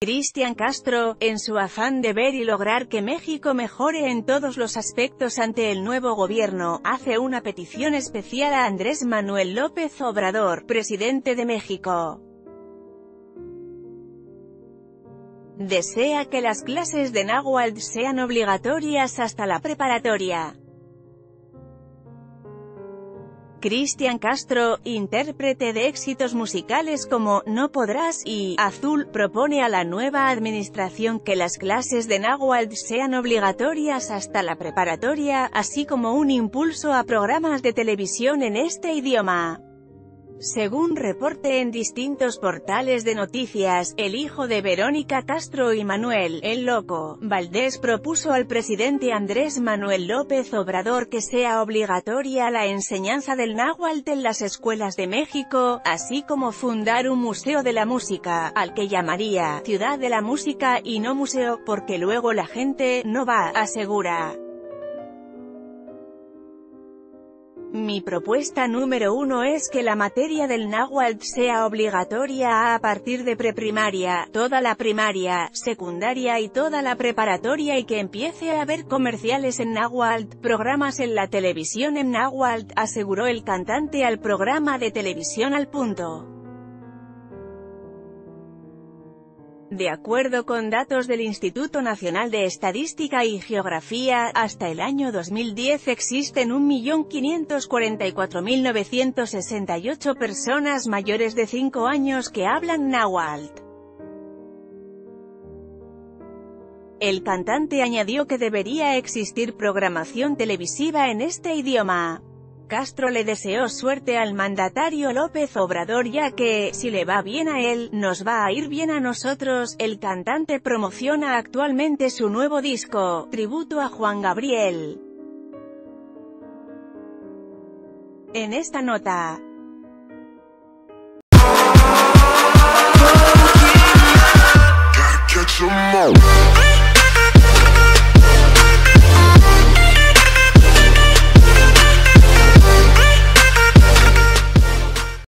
Cristian Castro, en su afán de ver y lograr que México mejore en todos los aspectos ante el nuevo gobierno, hace una petición especial a Andrés Manuel López Obrador, presidente de México. Desea que las clases de náhuatl sean obligatorias hasta la preparatoria. Cristian Castro, intérprete de éxitos musicales como No Podrás y Azul, propone a la nueva administración que las clases de náhuatl sean obligatorias hasta la preparatoria, así como un impulso a programas de televisión en este idioma. Según reporte en distintos portales de noticias, el hijo de Verónica Castro y Manuel, el loco, Valdés propuso al presidente Andrés Manuel López Obrador que sea obligatoria la enseñanza del náhuatl en las escuelas de México, así como fundar un museo de la música, al que llamaría Ciudad de la Música y no museo, porque luego la gente no va, asegura. Mi propuesta número uno es que la materia del náhuatl sea obligatoria a partir de preprimaria, toda la primaria, secundaria y toda la preparatoria y que empiece a haber comerciales en náhuatl, programas en la televisión en náhuatl, aseguró el cantante al programa de televisión al punto. De acuerdo con datos del Instituto Nacional de Estadística y Geografía, hasta el año 2010 existen 1.544.968 personas mayores de 5 años que hablan náhuatl. El cantante añadió que debería existir programación televisiva en este idioma. Castro le deseó suerte al mandatario López Obrador ya que, si le va bien a él, nos va a ir bien a nosotros. El cantante promociona actualmente su nuevo disco, tributo a Juan Gabriel. En esta nota.